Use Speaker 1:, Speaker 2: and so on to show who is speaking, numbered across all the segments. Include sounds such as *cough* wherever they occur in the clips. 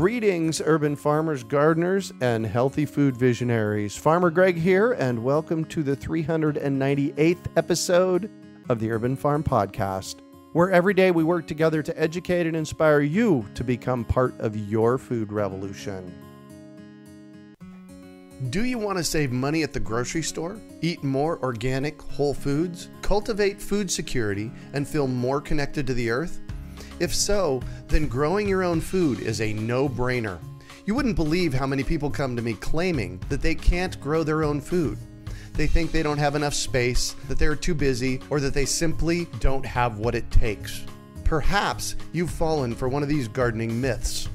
Speaker 1: Greetings, urban farmers, gardeners, and healthy food visionaries. Farmer Greg here, and welcome to the 398th episode of the Urban Farm Podcast, where every day we work together to educate and inspire you to become part of your food revolution. Do you want to save money at the grocery store, eat more organic, whole foods, cultivate food security, and feel more connected to the earth? If so, then growing your own food is a no brainer. You wouldn't believe how many people come to me claiming that they can't grow their own food. They think they don't have enough space, that they're too busy, or that they simply don't have what it takes. Perhaps you've fallen for one of these gardening myths.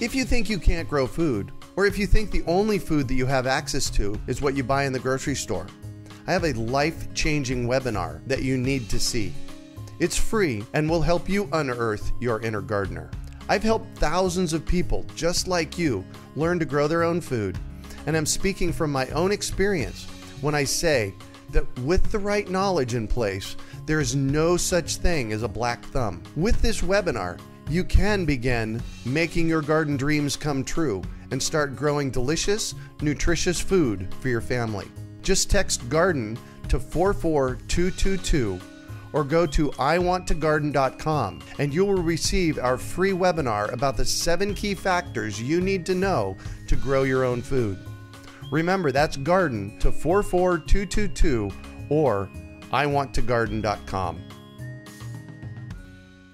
Speaker 1: If you think you can't grow food, or if you think the only food that you have access to is what you buy in the grocery store, I have a life changing webinar that you need to see. It's free and will help you unearth your inner gardener. I've helped thousands of people just like you learn to grow their own food, and I'm speaking from my own experience when I say that with the right knowledge in place, there is no such thing as a black thumb. With this webinar, you can begin making your garden dreams come true and start growing delicious, nutritious food for your family. Just text garden to 44222 or go to iwanttogarden.com and you will receive our free webinar about the seven key factors you need to know to grow your own food. Remember, that's garden to 44222 or iwanttogarden.com.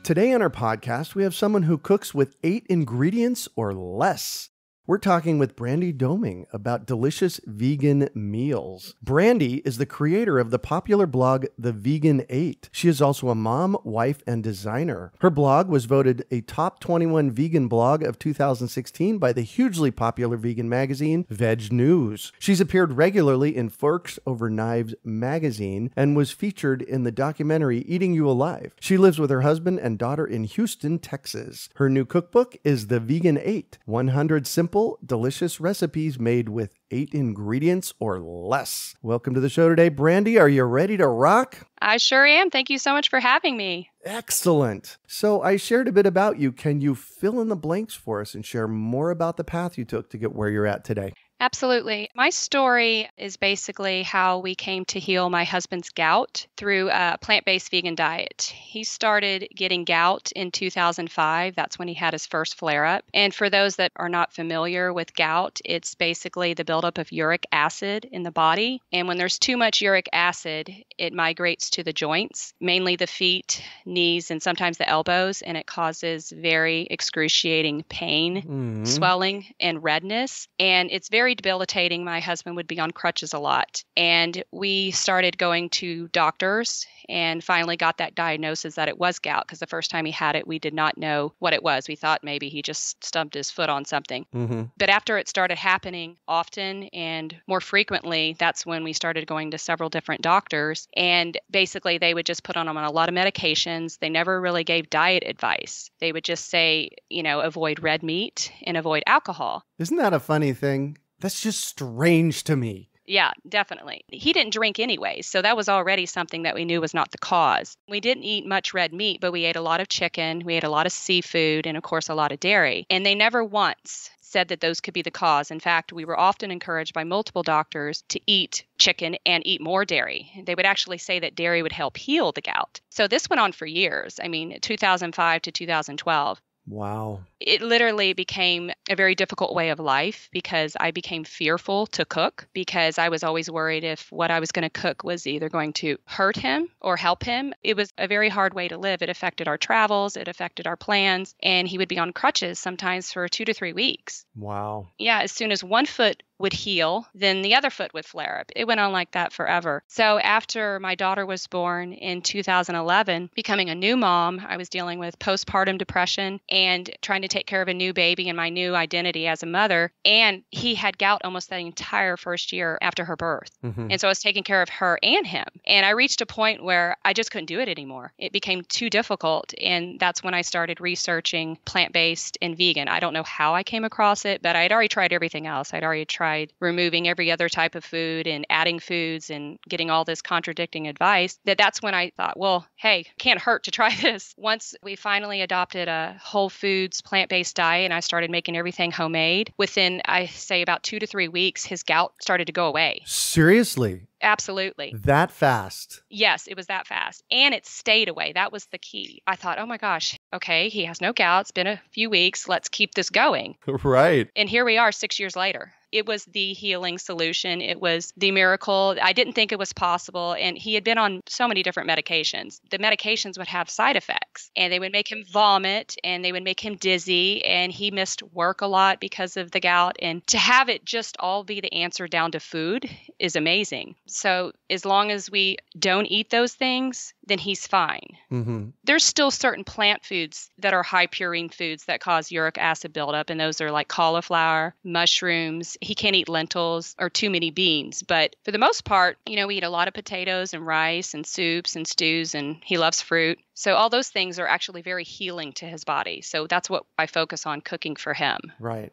Speaker 1: Today on our podcast, we have someone who cooks with eight ingredients or less. We're talking with Brandi Doming about delicious vegan meals. Brandi is the creator of the popular blog The Vegan 8. She is also a mom, wife, and designer. Her blog was voted a top 21 vegan blog of 2016 by the hugely popular vegan magazine VegNews. She's appeared regularly in Forks Over Knives magazine and was featured in the documentary Eating You Alive. She lives with her husband and daughter in Houston, Texas. Her new cookbook is The Vegan 8 100 Simple simple, delicious recipes made with eight ingredients or less. Welcome to the show today, Brandi. Are you ready to rock?
Speaker 2: I sure am. Thank you so much for having me.
Speaker 1: Excellent. So, I shared a bit about you. Can you fill in the blanks for us and share more about the path you took to get where you're at today?
Speaker 2: Absolutely. My story is basically how we came to heal my husband's gout through a plant based vegan diet. He started getting gout in 2005. That's when he had his first flare up. And for those that are not familiar with gout, it's basically the buildup of uric acid in the body. And when there's too much uric acid, it migrates to the joints, mainly the feet, knees, and sometimes the elbows. And it causes very excruciating pain, mm-hmm. swelling, and redness. And it's very very debilitating. My husband would be on crutches a lot. And we started going to doctors and finally got that diagnosis that it was gout because the first time he had it, we did not know what it was. We thought maybe he just stumped his foot on something. Mm-hmm. But after it started happening often and more frequently, that's when we started going to several different doctors. And basically, they would just put on him on a lot of medications. They never really gave diet advice. They would just say, you know, avoid red meat and avoid alcohol.
Speaker 1: Isn't that a funny thing? That's just strange to me.
Speaker 2: Yeah, definitely. He didn't drink anyway, so that was already something that we knew was not the cause. We didn't eat much red meat, but we ate a lot of chicken, we ate a lot of seafood, and of course, a lot of dairy. And they never once said that those could be the cause. In fact, we were often encouraged by multiple doctors to eat chicken and eat more dairy. They would actually say that dairy would help heal the gout. So this went on for years. I mean, 2005 to 2012.
Speaker 1: Wow.
Speaker 2: It literally became a very difficult way of life because I became fearful to cook because I was always worried if what I was going to cook was either going to hurt him or help him. It was a very hard way to live. It affected our travels, it affected our plans, and he would be on crutches sometimes for two to three weeks.
Speaker 1: Wow.
Speaker 2: Yeah, as soon as one foot would heal, then the other foot would flare up. It went on like that forever. So after my daughter was born in 2011, becoming a new mom, I was dealing with postpartum depression and trying to take care of a new baby and my new identity as a mother. And he had gout almost that entire first year after her birth. Mm-hmm. And so I was taking care of her and him. And I reached a point where I just couldn't do it anymore. It became too difficult. And that's when I started researching plant based and vegan. I don't know how I came across it, but I'd already tried everything else. I'd already tried tried removing every other type of food and adding foods and getting all this contradicting advice, that that's when I thought, well, hey, can't hurt to try *laughs* this. Once we finally adopted a whole foods plant plant based diet and I started making everything homemade, within, I say, about two to three weeks, his gout started to go away.
Speaker 1: Seriously?
Speaker 2: Absolutely.
Speaker 1: That fast?
Speaker 2: Yes, it was that fast. And it stayed away. That was the key. I thought, oh my gosh, okay, he has no gout. It's been a few weeks. Let's keep this going. *laughs*
Speaker 1: Right.
Speaker 2: And here we are six years later. It was the healing solution. It was the miracle. I didn't think it was possible. And he had been on so many different medications. The medications would have side effects and they would make him vomit and they would make him dizzy. And he missed work a lot because of the gout. And to have it just all be the answer down to food is amazing. So as long as we don't eat those things, then he's fine.
Speaker 1: Mm-hmm.
Speaker 2: There's still certain plant foods that are high purine foods that cause uric acid buildup, and those are like cauliflower, mushrooms. He can't eat lentils or too many beans, but for the most part, you know, we eat a lot of potatoes and rice and soups and stews, and he loves fruit. So all those things are actually very healing to his body. So that's what I focus on cooking for him.
Speaker 1: Right.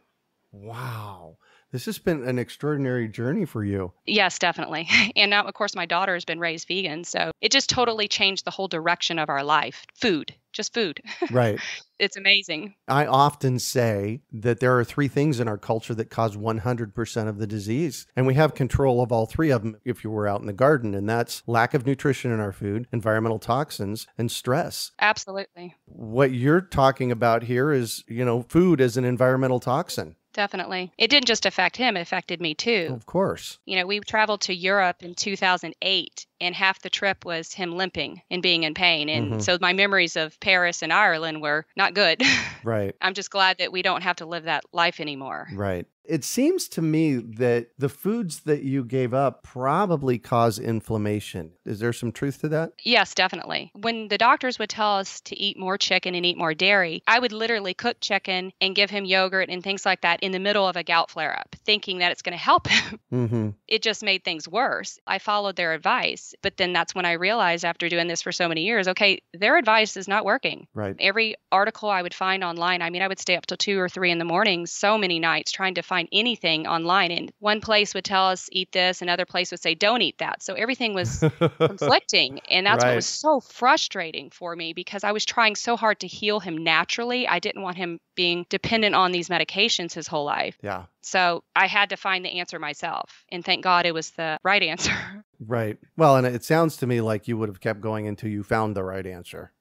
Speaker 1: Wow. This has been an extraordinary journey for you.
Speaker 2: Yes, definitely. *laughs* And now, of course, my daughter has been raised vegan. So it just totally changed the whole direction of our life. Food, just food.
Speaker 1: Right. *laughs*
Speaker 2: it's amazing.
Speaker 1: I often say that there are three things in our culture that cause 100% of the disease. And we have control of all three of them if you were out in the garden. And that's lack of nutrition in our food, environmental toxins, and stress.
Speaker 2: Absolutely.
Speaker 1: What you're talking about here is, you know, food as an environmental toxin.
Speaker 2: Definitely. It didn't just affect him, it affected me too.
Speaker 1: Of course.
Speaker 2: You know, we traveled to Europe in 2008 and half the trip was him limping and being in pain. And
Speaker 1: Mhm.
Speaker 2: so my memories of Paris and Ireland were not good. *laughs*
Speaker 1: Right.
Speaker 2: I'm just glad that we don't have to live that life anymore.
Speaker 1: Right. It seems to me that the foods that you gave up probably cause inflammation. Is there some truth to that?
Speaker 2: Yes, definitely. When the doctors would tell us to eat more chicken and eat more dairy, I would literally cook chicken and give him yogurt and things like that in the middle of a gout flare up, thinking that it's going to help *laughs* him.
Speaker 1: Mm-hmm.
Speaker 2: it just made things worse. I followed their advice, but then that's when I realized after doing this for so many years, okay, their advice is not working.
Speaker 1: Right.
Speaker 2: Every article I would find online, I mean, I would stay up till two or three in the morning so many nights trying to find anything online. And one place would tell us eat this, another place would say don't eat that. So everything was *laughs* conflicting. And that's
Speaker 1: Right.
Speaker 2: what was so frustrating for me because I was trying so hard to heal him naturally. I didn't want him being dependent on these medications his whole life.
Speaker 1: yeah.
Speaker 2: So I had to find the answer myself. And thank God it was the right answer. *laughs*
Speaker 1: Right. Well, and it sounds to me like you would have kept going until you found the right answer.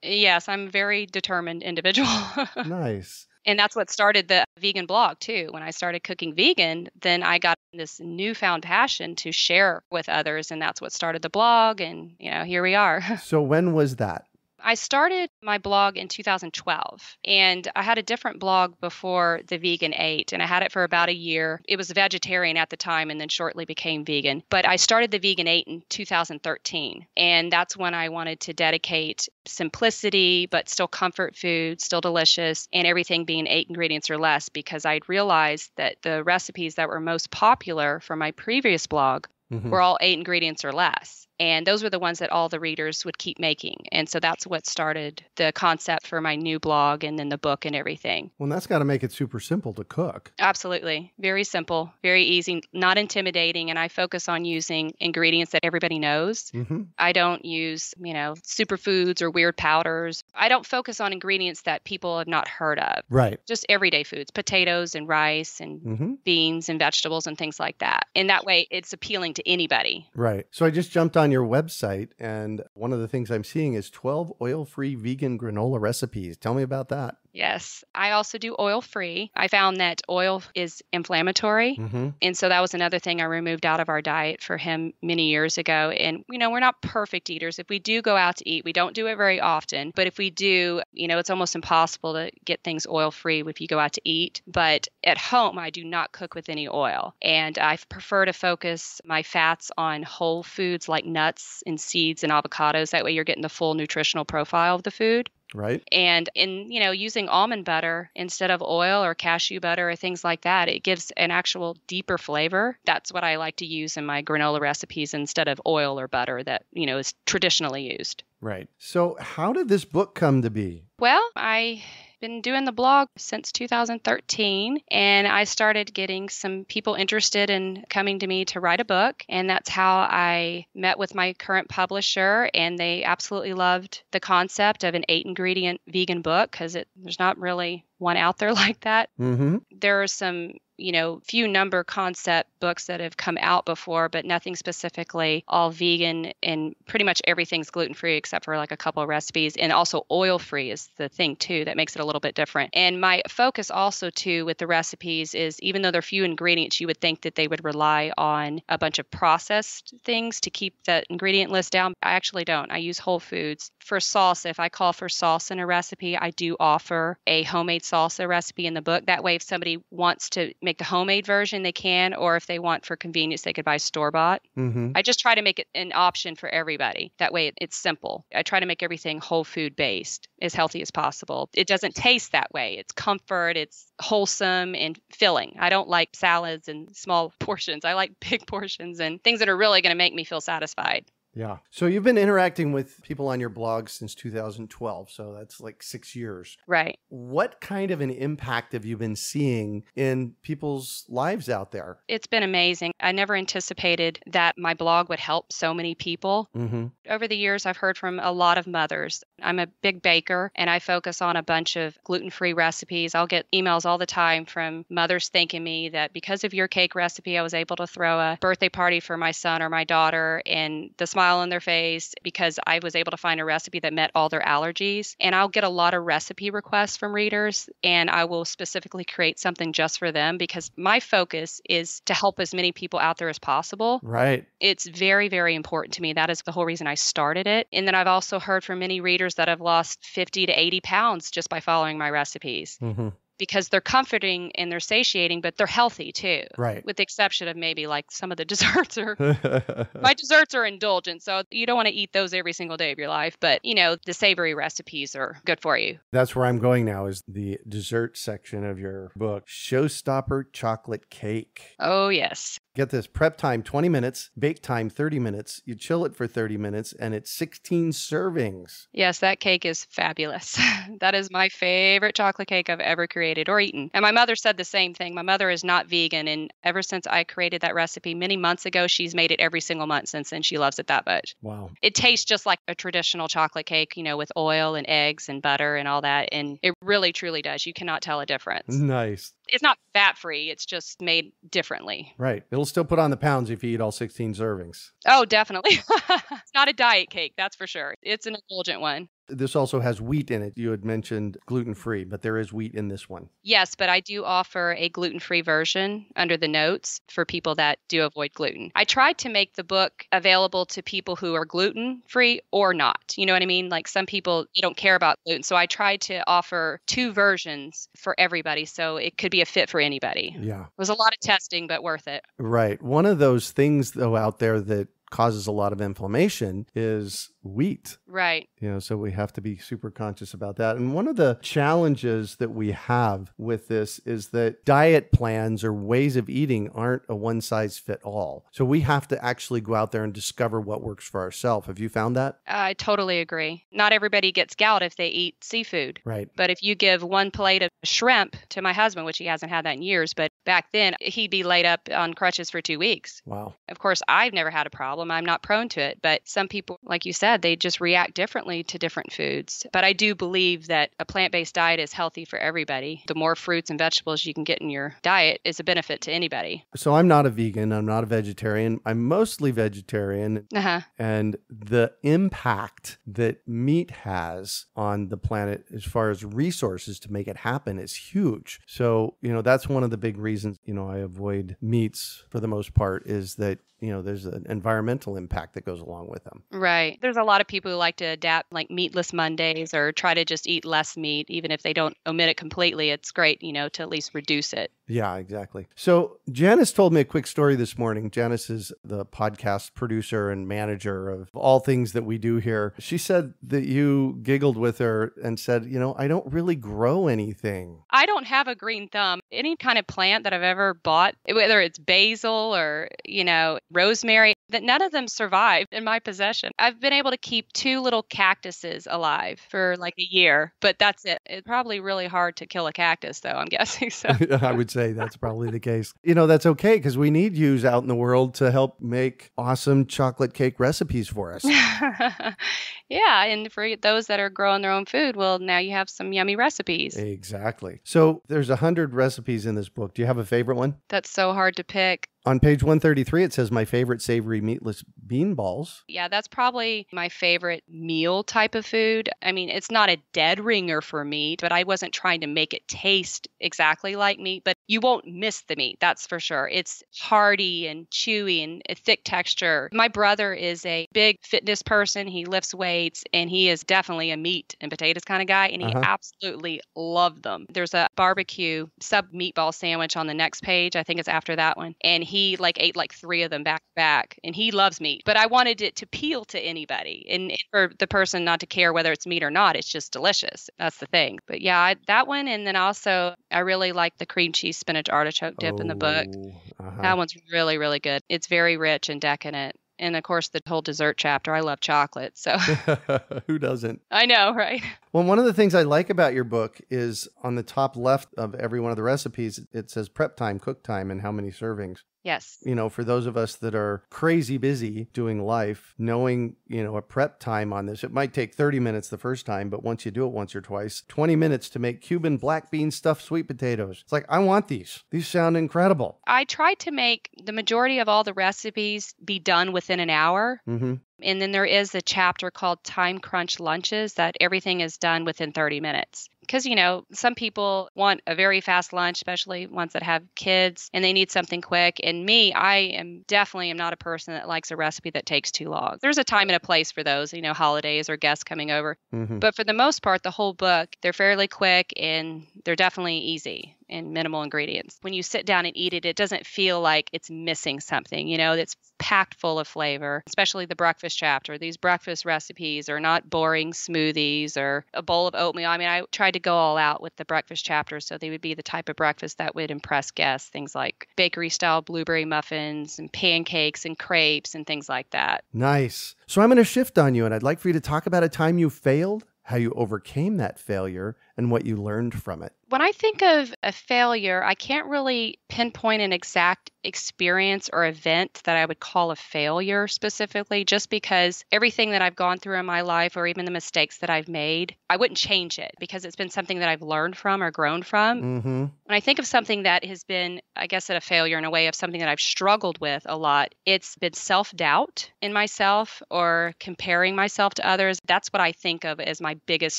Speaker 2: yes, I'm a very determined individual. *laughs*
Speaker 1: nice.
Speaker 2: and that's what started the vegan blog too. When I started cooking vegan, then I got this newfound passion to share with others. And that's what started the blog. And, you know, here we are. *laughs*
Speaker 1: So when was that?
Speaker 2: I started my blog in 2012 and I had a different blog before the Vegan 8 and I had it for about a year. It was vegetarian at the time and then shortly became vegan. But I started the Vegan 8 in 2013 and that's when I wanted to dedicate simplicity but still comfort food, still delicious and everything being 8 ingredients or less because I'd realized that the recipes that were most popular from my previous blog
Speaker 1: Mhm.
Speaker 2: were all eight ingredients or less. And those were the ones that all the readers would keep making. And so that's what started the concept for my new blog and then the book and everything.
Speaker 1: Well, that's got to make it super simple to cook.
Speaker 2: Absolutely. Very simple, very easy, not intimidating. And I focus on using ingredients that everybody knows.
Speaker 1: Mm-hmm.
Speaker 2: I don't use, you know, superfoods or weird powders. I don't focus on ingredients that people have not heard of.
Speaker 1: Right.
Speaker 2: Just everyday foods, potatoes and rice and
Speaker 1: Mm-hmm.
Speaker 2: beans and vegetables and things like that. And that way it's appealing to anybody.
Speaker 1: Right. So I just jumped on your website, and one of the things I'm seeing is 12 oil free vegan granola recipes. Tell me about that.
Speaker 2: Yes, I also do oil free. I found that oil is inflammatory.
Speaker 1: Mm-hmm.
Speaker 2: And so that was another thing I removed out of our diet for him many years ago. And, you know, we're not perfect eaters. If we do go out to eat, we don't do it very often. But if we do, you know, it's almost impossible to get things oil free if you go out to eat. But at home, I do not cook with any oil. And I prefer to focus my fats on whole foods like nuts and seeds and avocados. That way you're getting the full nutritional profile of the food
Speaker 1: Right.
Speaker 2: and in you know using almond butter instead of oil or cashew butter or things like that it gives an actual deeper flavor that's what i like to use in my granola recipes instead of oil or butter that you know is traditionally used
Speaker 1: Right. So, how did this book come to be?
Speaker 2: well i been doing the blog since 2013 and I started getting some people interested in coming to me to write a book and that's how I met with my current publisher and they absolutely loved the concept of an eight ingredient vegan book it there's not really one out there *laughs* like that.
Speaker 1: Mm-hmm.
Speaker 2: There are some you know, few number concept books that have come out before, but nothing specifically all vegan and pretty much everything's gluten free except for like a couple of recipes. And also oil free is the thing too that makes it a little bit different. And my focus also too with the recipes is even though they're few ingredients, you would think that they would rely on a bunch of processed things to keep that ingredient list down. I actually don't. I use whole foods. For sauce, if I call for sauce in a recipe, I do offer a homemade salsa recipe in the book. That way, if somebody wants to make the homemade version, they can, or if they want for convenience, they could buy store bought.
Speaker 1: Mm-hmm.
Speaker 2: I just try to make it an option for everybody. That way, it, it's simple. I try to make everything whole food based, as healthy as possible. It doesn't taste that way. It's comfort, it's wholesome and filling. I don't like salads and small *laughs* portions. I like big *laughs* portions and things that are really going to make me feel satisfied.
Speaker 1: Yeah. So you've been interacting with people on your blog since 2012. So that's like six years.
Speaker 2: Right.
Speaker 1: What kind of an impact have you been seeing in people's lives out there?
Speaker 2: It's been amazing. I never anticipated that my blog would help so many people.
Speaker 1: Mm-hmm.
Speaker 2: Over the years, I've heard from a lot of mothers. I'm a big baker and I focus on a bunch of gluten free recipes. I'll get emails all the time from mothers thanking me that because of your cake recipe, I was able to throw a birthday party for my son or my daughter. And the smile smile on their face because I was able to find a recipe that met all their allergies. And I'll get a lot of recipe requests from readers, and I will specifically create something just for them because my focus is to help as many people out there as possible.
Speaker 1: Right.
Speaker 2: It's very, very important to me. That is the whole reason I started it. And then I've also heard from many readers that have lost 50 to 80 pounds just by following my recipes.
Speaker 1: Mm-hmm.
Speaker 2: Because they're comforting and they're satiating, but they're healthy too.
Speaker 1: Right.
Speaker 2: With the exception of maybe like some of the *laughs* desserts are *laughs* my desserts are indulgent, so you don't want to eat those every single day of your life. But you know, the savory recipes are good for you.
Speaker 1: That's where I'm going now. Is the dessert section of your book, Showstopper Chocolate Cake.
Speaker 2: Oh yes,
Speaker 1: Get this prep time 20 minutes, bake time 30 minutes. You chill it for 30 minutes, and it's 16 servings.
Speaker 2: yes, that cake is fabulous. *laughs* that is my favorite chocolate cake I've ever created or eaten. And my mother said the same thing. My mother is not vegan, and ever since I created that recipe many months ago, she's made it every single month since then. She loves it that much.
Speaker 1: Wow.
Speaker 2: It tastes just like a traditional chocolate cake, you know, with oil and eggs and butter and all that. And it really, truly does. You cannot tell a difference.
Speaker 1: Nice.
Speaker 2: It's not fat free, it's just made differently.
Speaker 1: Right. It'll still put on the pounds if you eat all 16 servings.
Speaker 2: Oh, definitely. it's *laughs* not a diet cake, that's for sure. It's an indulgent one.
Speaker 1: This also has wheat in it. You had mentioned gluten free, but there is wheat in this one.
Speaker 2: Yes, but I do offer a gluten free version under the notes for people that do avoid gluten. I tried to make the book available to people who are gluten free or not. You know what I mean? Like some people, you don't care about gluten. So I tried to offer two versions for everybody so it could be a fit for anybody.
Speaker 1: Yeah.
Speaker 2: It was a lot of testing, but worth it.
Speaker 1: Right. One of those things, though, out there that causes a lot of inflammation is wheat.
Speaker 2: Right.
Speaker 1: You know, so we have to be super conscious about that. And one of the challenges that we have with this is that diet plans or ways of eating aren't a one size fit all. So we have to actually go out there and discover what works for ourselves. Have you found that?
Speaker 2: I totally agree. Not everybody gets gout if they eat seafood.
Speaker 1: Right.
Speaker 2: But if you give one plate of shrimp to my husband, which he hasn't had that in years, but back then he'd be laid up on crutches for two weeks.
Speaker 1: Wow.
Speaker 2: Of course, I've never had a problem. I'm not prone to it. But some people, like you said, they just react differently to different foods. But I do believe that a plant based diet is healthy for everybody. The more fruits and vegetables you can get in your diet is a benefit to anybody.
Speaker 1: So I'm not a vegan. I'm not a vegetarian. I'm mostly vegetarian.
Speaker 2: Uh huh.
Speaker 1: and the impact that meat has on the planet as far as resources to make it happen is huge. So, you know, that's one of the big reasons, you know, I avoid meats for the most part is that, you know, there's an environmental impact that goes along with them.
Speaker 2: Right. There's a lot of people who like to adapt like meatless Mondays or try to just eat less meat, even if they don't omit it completely. It's great, you know, to at least reduce it.
Speaker 1: Yeah, exactly. So Janice told me a quick story this morning. Janice is the podcast producer and manager of all things that we do here. She said that you giggled with her and said, you know, I don't really grow anything.
Speaker 2: I don't have a green thumb. Any kind of plant that I've ever bought, whether it's basil or, you know, rosemary, that none of them survived in my possession. I've been able to keep two little cactuses alive for like a year, but that's it. It's probably really hard to kill a cactus, though, I'm *laughs* guessing. So *laughs*
Speaker 1: I would say that's probably the case. You know, that's okay because we need yous out in the world to help make awesome chocolate cake recipes for us. *laughs*
Speaker 2: yeah, and for those that are growing their own food, well, now you have some yummy recipes.
Speaker 1: Exactly. So there's a hundred recipes in this book. Do you have a favorite one?
Speaker 2: That's so hard to pick.
Speaker 1: On page 133, it says my favorite savory meatless bean balls.
Speaker 2: Yeah, that's probably my favorite meal type of food. I mean, it's not a dead ringer for meat, but I wasn't trying to make it taste exactly like meat, but you won't miss the meat, that's for sure. It's hearty and chewy and a thick texture. My brother is a big fitness person. He lifts weights and he is definitely a meat and potatoes kind of guy, and he
Speaker 1: Uh-huh.
Speaker 2: absolutely loved them. There's a barbecue sub meatball sandwich on the next page. I think it's after that one. And he like ate like three of them back to back. And he loves meat. But I wanted it to appeal to anybody and for the person not to care whether it's meat or not. It's just delicious. That's the thing. But yeah, I, that one. And then also, I really like the cream cheese spinach artichoke dip in the book.
Speaker 1: Oh, uh-huh.
Speaker 2: That one's really, really good. It's very rich and decadent. And of course, the whole dessert chapter. I love chocolate. So *laughs*
Speaker 1: Who doesn't?
Speaker 2: I know, right?
Speaker 1: Well, one of the things I like about your book is on the top left of every one of the recipes, it says prep time, cook time, and how many servings.
Speaker 2: Yes.
Speaker 1: You know, for those of us that are crazy busy doing life, knowing, you know, a prep time on this, it might take 30 minutes the first time, but once you do it once or twice, 20 minutes to make Cuban black bean stuffed sweet potatoes. It's like, I want these. These sound incredible.
Speaker 2: I tried to make the majority of all the recipes be done within an hour.
Speaker 1: hmm
Speaker 2: And then there is a chapter called Time Crunch Lunches that everything is done within 30 minutes. Because, you know, some people want a very fast lunch, especially ones that have kids, and they need something quick. And me, I am definitely am not a person that likes a recipe that takes too long. There's a time and a place for those, you know, holidays or guests coming over.
Speaker 1: hmm
Speaker 2: But for the most part, the whole book, they're fairly quick and they're definitely easy and minimal ingredients. When you sit down and eat it, it doesn't feel like it's missing something, you know, it's packed full of flavor, especially the breakfast chapter. These breakfast recipes are not boring smoothies or a bowl of oatmeal. I mean, I tried to go all out with the breakfast chapter so they would be the type of breakfast that would impress guests, things like bakery style blueberry muffins and pancakes and crepes and things like that.
Speaker 1: Nice. So I'm going to shift on you, and I'd like for you to talk about a time you failed, how you overcame that failure, and what you learned from it.
Speaker 2: When I think of a failure, I can't really pinpoint an exact experience or event that I would call a failure specifically, just because everything that I've gone through in my life or even the mistakes that I've made, I wouldn't change it because it's been something that I've learned from or grown from.
Speaker 1: Mm-hmm.
Speaker 2: When I think of something that has been, I guess, at a failure in a way of something that I've struggled with a lot, it's been self doubt in myself or comparing myself to others. That's what I think of as my biggest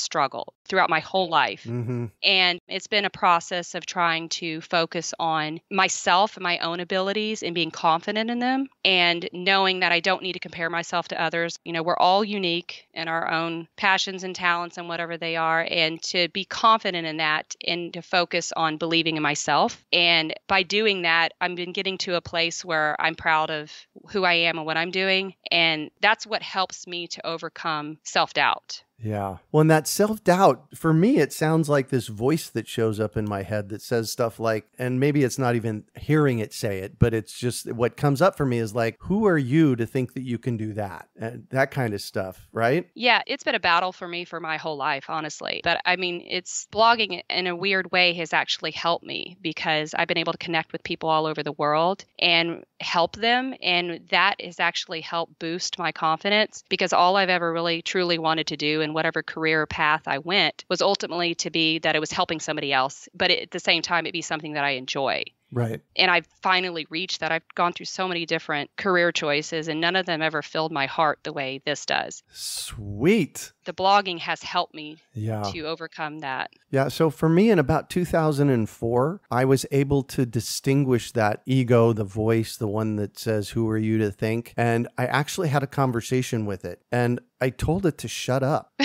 Speaker 2: struggle throughout my whole life.
Speaker 1: Mm-hmm.
Speaker 2: And it's been a process of trying to focus on myself and my own abilities and being confident in them and knowing that I don't need to compare myself to others. You know, we're all unique in our own passions and talents and whatever they are. And to be confident in that and to focus on believing in myself. And by doing that, I've been getting to a place where I'm proud of who I am and what I'm doing. And that's what helps me to overcome self doubt.
Speaker 1: Yeah. Well, and that self doubt, for me, it sounds like this voice that shows up in my head that says stuff like, and maybe it's not even hearing it say it, but it's just what comes up for me is like, who are you to think that you can do that? And that kind of stuff, right?
Speaker 2: Yeah, it's been a battle for me for my whole life, honestly. But I mean, it's blogging in a weird way has actually helped me because I've been able to connect with people all over the world and help them. And that has actually helped boost my confidence because all I've ever really truly wanted to do in whatever career path I went was ultimately to be that it was helping somebody else, but at the same time, it be something that I enjoy
Speaker 1: Right.
Speaker 2: and I've finally reached that. I've gone through so many different career choices, and none of them ever filled my heart the way this does.
Speaker 1: Sweet.
Speaker 2: The blogging has helped me
Speaker 1: Yeah.
Speaker 2: to overcome that.
Speaker 1: Yeah. So for me, in about 2004, I was able to distinguish that ego, the voice, the one that says, Who are you to think? And I actually had a conversation with it and I told it to shut up. *laughs*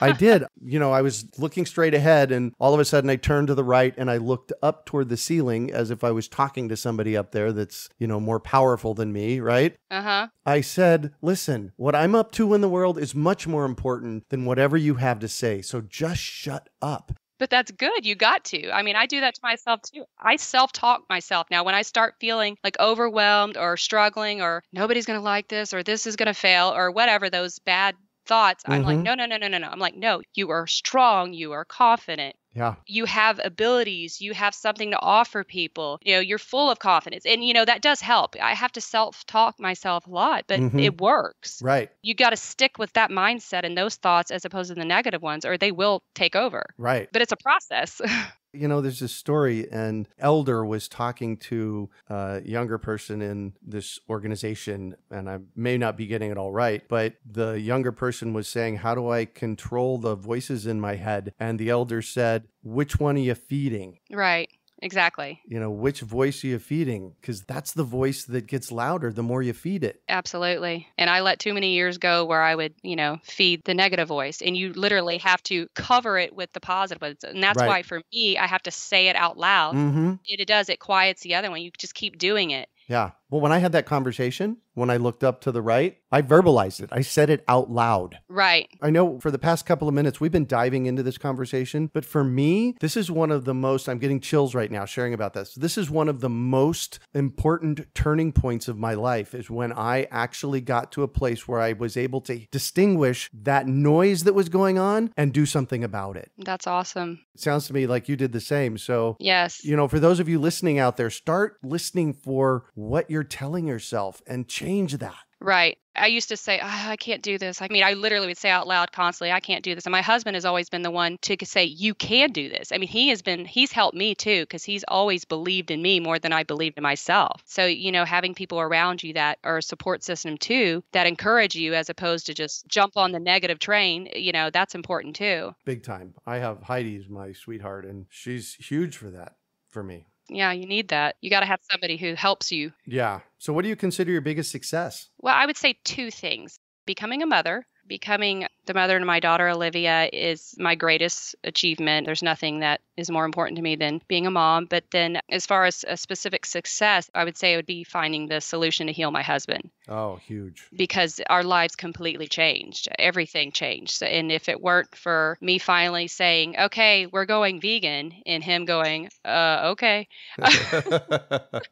Speaker 1: I did. You know, I was looking straight ahead and all of a sudden I turned to the right and I looked up toward the ceiling as if I was talking to somebody up there that's, you know, more powerful than me, right?
Speaker 2: Uh huh.
Speaker 1: I said, listen, what I'm up to in the world is much more important than whatever you have to say. So just shut up.
Speaker 2: But that's good. You got to. I mean, I do that to myself too. I self talk myself now when I start feeling like overwhelmed or struggling or nobody's going to like this or this is going to fail or whatever those bad thoughts. I'm like,
Speaker 1: Mhm.
Speaker 2: no, no, no, no, no, no. I'm like, no, you are strong. You are confident.
Speaker 1: Yeah.
Speaker 2: You have abilities, you have something to offer people. You know, you're full of confidence. And you know, that does help. I have to self-talk myself a lot, but
Speaker 1: Mhm.
Speaker 2: it works.
Speaker 1: Right.
Speaker 2: You got to stick with that mindset and those thoughts as opposed to the negative ones or they will take over.
Speaker 1: Right.
Speaker 2: But it's a process. *laughs*
Speaker 1: You know, there's this story, and Elder was talking to a younger person in this organization, and I may not be getting it all right, but the younger person was saying, How do I control the voices in my head? And the elder said, Which one are you feeding?
Speaker 2: right. Exactly.
Speaker 1: You know, which voice are you feeding? Because that's the voice that gets louder the more you feed it.
Speaker 2: Absolutely. And I let too many years go where I would, you know, feed the negative voice. And you literally have to cover it with the positive. And that's
Speaker 1: Right.
Speaker 2: why for me, I have to say it out loud.
Speaker 1: Mm-hmm.
Speaker 2: It, it does, it quiets the other one. You just keep doing it.
Speaker 1: Yeah. Well, when I had that conversation, when I looked up to the right, I verbalized it. I said it out loud.
Speaker 2: Right.
Speaker 1: I know for the past couple of minutes, we've been diving into this conversation, but for me, this is one of the most, I'm getting chills right now sharing about this. This is one of the most important turning points of my life is when I actually got to a place where I was able to distinguish that noise that was going on and do something about it.
Speaker 2: That's awesome.
Speaker 1: It sounds to me like you did the same. So,
Speaker 2: Yes.
Speaker 1: you know, for those of you listening out there, start listening for what you're telling yourself and change that.
Speaker 2: Right. I used to say, "Ah, I can't do this. I mean, I literally would say out loud constantly, I can't do this. And my husband has always been the one to say, You can do this. I mean, he has been, he's helped me too, because he's always believed in me more than I believed in myself. So, you know, having people around you that are a support system too, that encourage you as opposed to just jump on the negative train, you know, that's important too.
Speaker 1: Big time. I have Heidi's my sweetheart, and she's huge for that for me.
Speaker 2: Yeah, you need that. You got to have somebody who helps you.
Speaker 1: Yeah. So, what do you consider your biggest success?
Speaker 2: Well, I would say two things becoming a mother. Becoming the mother to my daughter Olivia is my greatest achievement. There's nothing that is more important to me than being a mom. But then, as far as a specific success, I would say it would be finding the solution to heal my husband
Speaker 1: Oh, huge.
Speaker 2: because our lives completely changed. Everything changed. And if it weren't for me finally saying, okay, we're going vegan, and him going, uh, okay, *laughs* *laughs* that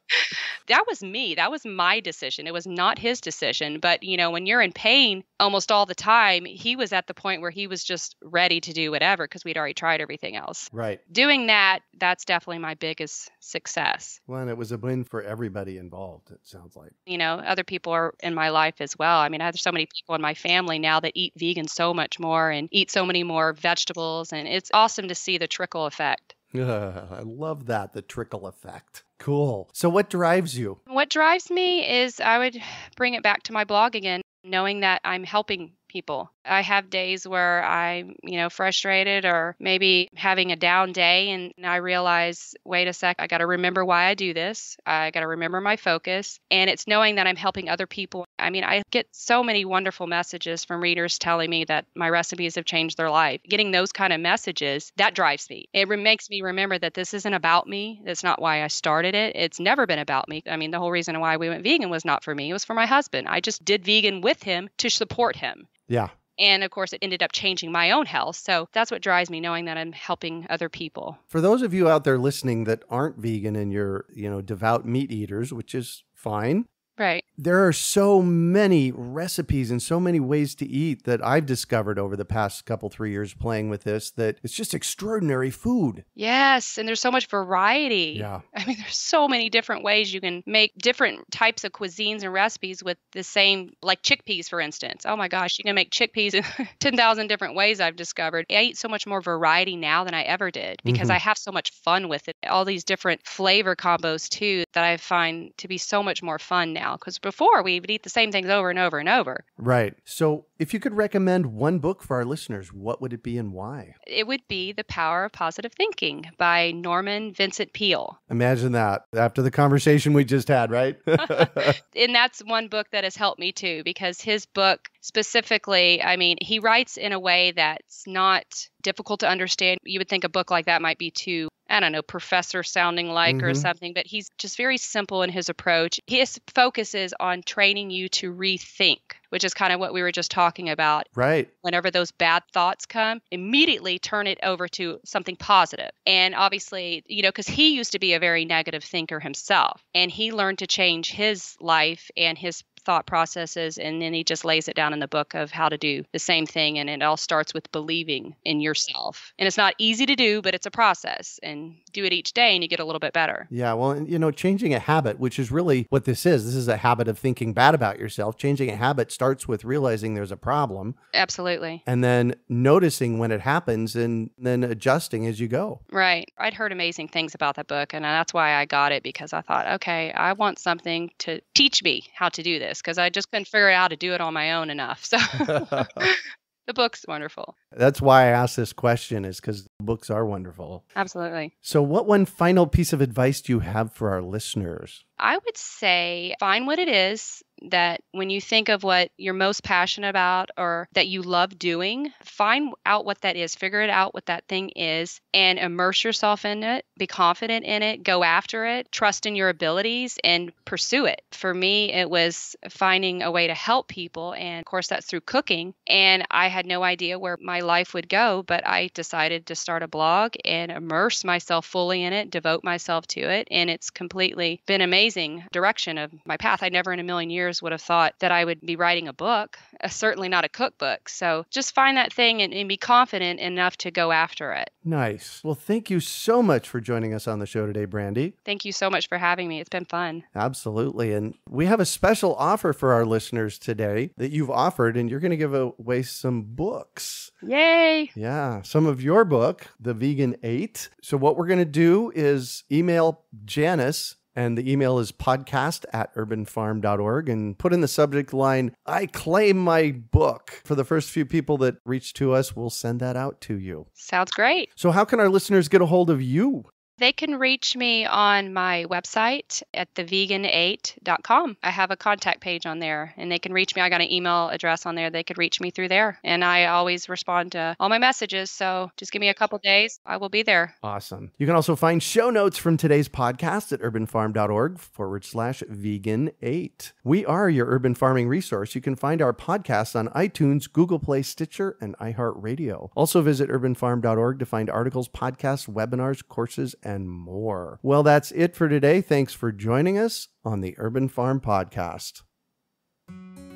Speaker 2: was me. That was my decision. It was not his decision. But, you know, when you're in pain almost all the time, he was at the point where he was just ready to do whatever because we'd already tried everything else.
Speaker 1: right.
Speaker 2: Doing that, that's definitely my biggest success.
Speaker 1: Well, and it was a win for everybody involved, it sounds like.
Speaker 2: You know, other people are in my life as well. I mean, I have so many people in my family now that eat vegan so much more and eat so many more vegetables. And it's awesome to see the trickle effect. *laughs*
Speaker 1: I love that, the trickle effect. Cool. So, what drives you?
Speaker 2: What drives me is I would *sighs* bring it back to my blog again, knowing that I'm helping people. I have days where I'm, you know, frustrated or maybe having a down day and I realize, wait a sec, I got to remember why I do this. I got to remember my focus. And it's knowing that I'm helping other people. I mean, I get so many wonderful messages from readers telling me that my recipes have changed their life. Getting those kind of messages, that drives me. It makes me remember that this isn't about me. That's not why I started it. It's never been about me. I mean, the whole reason why we went vegan was not for me, it was for my husband. I just did vegan with him to support him.
Speaker 1: Yeah.
Speaker 2: And of course, it ended up changing my own health. So that's what drives me, knowing that I'm helping other people.
Speaker 1: For those of you out there listening that aren't vegan and you're, you know, devout meat eaters, which is fine,
Speaker 2: Right.
Speaker 1: There are so many recipes and so many ways to eat that I've discovered over the past couple, three years playing with this that it's just extraordinary food.
Speaker 2: Yes. And there's so much variety.
Speaker 1: Yeah.
Speaker 2: I mean, there's so many different ways you can make different types of cuisines and recipes with the same, like chickpeas, for instance. Oh my gosh, you can make chickpeas in *laughs* 10,000 different ways, I've discovered. I eat so much more variety now than I ever did because
Speaker 1: Mhm.
Speaker 2: I have so much fun with it. All these different flavor combos, too, that I find to be so much more fun now. Because before, we would eat the same things over and over and over.
Speaker 1: Right. So, if you could recommend one book for our listeners, what would it be and why?
Speaker 2: It would be The Power of Positive Thinking by Norman Vincent Peale.
Speaker 1: Imagine that after the conversation we just had, right? *laughs* *laughs*
Speaker 2: and that's one book that has helped me too because his book specifically i mean he writes in a way that's not difficult to understand you would think a book like that might be too i don't know professor sounding like or
Speaker 1: Mhm.
Speaker 2: something but he's just very simple in his approach his focus is on training you to rethink which is kind of what we were just talking about
Speaker 1: right.
Speaker 2: whenever those bad thoughts come, immediately turn it over to something positive. And obviously, you know, because he used to be a very negative thinker himself, and he learned to change his life and his thought processes, and then he just lays it down in the book of how to do the same thing. And it all starts with believing in yourself. And it's not easy to do, but it's a process. And do it each day, and you get a little bit better.
Speaker 1: Yeah, well, you know, changing a habit, which is really what this is. This is a habit of thinking bad about yourself. Changing a habit starts with realizing there's a problem.
Speaker 2: Absolutely.
Speaker 1: And then noticing when it happens and then adjusting as you go.
Speaker 2: Right. I'd heard amazing things about that book, and that's why I got it because I thought, okay, I want something to teach me how to do this because I just couldn't figure out how to do it on my own enough. So *laughs* *laughs* the book's wonderful.
Speaker 1: That's why I asked this question, is because the books are wonderful.
Speaker 2: Absolutely.
Speaker 1: So, what one final piece of advice do you have for our listeners?
Speaker 2: I would say find what it is that when you think of what you're most passionate about or that you love doing, find out what that is, figure it out what that thing is, and immerse yourself in it, be confident in it, go after it, trust in your abilities, and pursue it. For me, it was finding a way to help people. And of course, that's through cooking. And I had no idea where my life would go, but I decided to start a blog and immerse myself fully in it, devote myself to it. And it's completely been amazing direction of my path. I never in a million years would have thought that I would be writing a book, uh, certainly not a cookbook. So just find that thing and, and be confident enough to go after it.
Speaker 1: Nice. Well, thank you so much for joining us on the show today, Brandi.
Speaker 2: Thank you so much for having me. It's been fun.
Speaker 1: Absolutely. And we have a special offer for our listeners today that you've offered, and you're going to give away some books.
Speaker 2: Yay.
Speaker 1: Yeah, some of your book, The Vegan Eight. So, what we're going to do is email Janice and the email is podcast at urbanfarm.org. And put in the subject line, I claim my book. For the first few people that reach to us, we'll send that out to you.
Speaker 2: Sounds great.
Speaker 1: So, how can our listeners get a hold of you?
Speaker 2: They can reach me on my website at thevegan8.com. I have a contact page on there and they can reach me. I got an email address on there. They could reach me through there. And I always respond to all my messages. So just give me a couple days. I will be there.
Speaker 1: Awesome. You can also find show notes from today's podcast at urbanfarm.org forward slash vegan eight. We are your urban farming resource. You can find our podcasts on iTunes, Google Play, Stitcher, and iHeartRadio. Also visit urbanfarm.org to find articles, podcasts, webinars, courses, and more. Well, that's it for today. Thanks for joining us on the Urban Farm Podcast.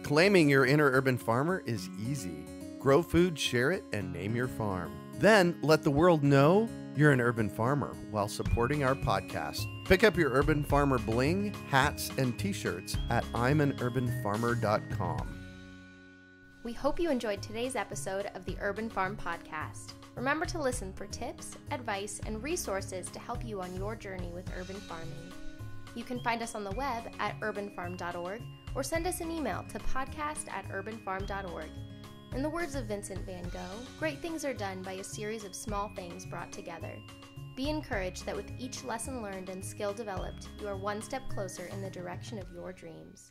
Speaker 1: Claiming your inner urban farmer is easy. Grow food, share it, and name your farm. Then let the world know you're an urban farmer while supporting our podcast. Pick up your Urban Farmer bling, hats, and t shirts at I'mAnUrbanFarmer.com.
Speaker 3: We hope you enjoyed today's episode of the Urban Farm Podcast. Remember to listen for tips, advice, and resources to help you on your journey with urban farming. You can find us on the web at urbanfarm.org or send us an email to podcast at urbanfarm.org. In the words of Vincent van Gogh, great things are done by a series of small things brought together. Be encouraged that with each lesson learned and skill developed, you are one step closer in the direction of your dreams.